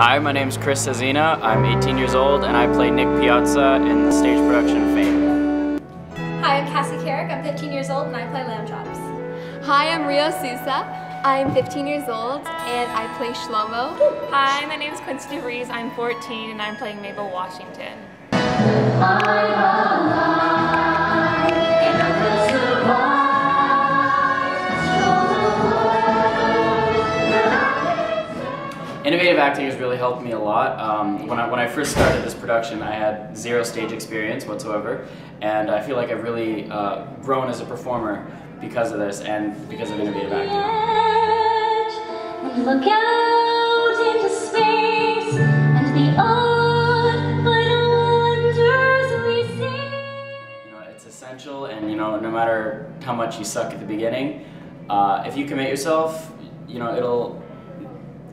Hi, my name is Chris Sazina. I'm 18 years old and I play Nick Piazza in the stage production Fame. Hi, I'm Cassie Carrick. I'm 15 years old and I play Lamb Chops. Hi, I'm Rio Sousa. I'm 15 years old and I play Schlomo. Hi, my name is Quincy DeVries. I'm 14 and I'm playing Mabel Washington. Innovative acting has really helped me a lot. Um, when, I, when I first started this production, I had zero stage experience whatsoever, and I feel like I've really uh, grown as a performer because of this and because of innovative acting. Look out into space and the odd little wonders we see. You know, it's essential, and you know, no matter how much you suck at the beginning, uh, if you commit yourself, you know, it'll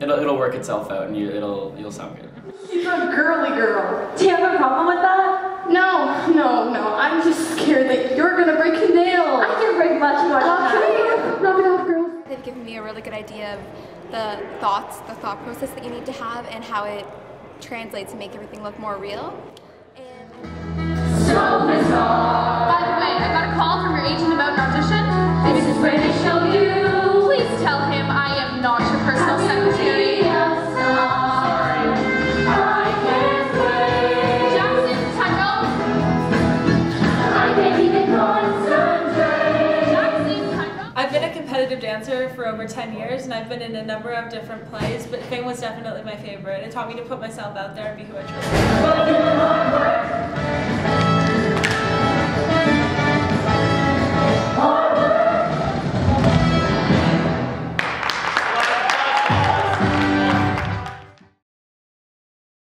it'll it'll work itself out, and you, it'll you'll sound good. You're a girly girl. Do you have a problem with that? No, no, no. I'm just scared that you're gonna break a nail. I can break much more than that. Okay, knock it off, girl. They've given me a really good idea of the thoughts, the thought process that you need to have and how it translates to make everything look more real. Dancer for over 10 years and I've been in a number of different plays, but Fame was definitely my favorite. It taught me to put myself out there and be who I truly am.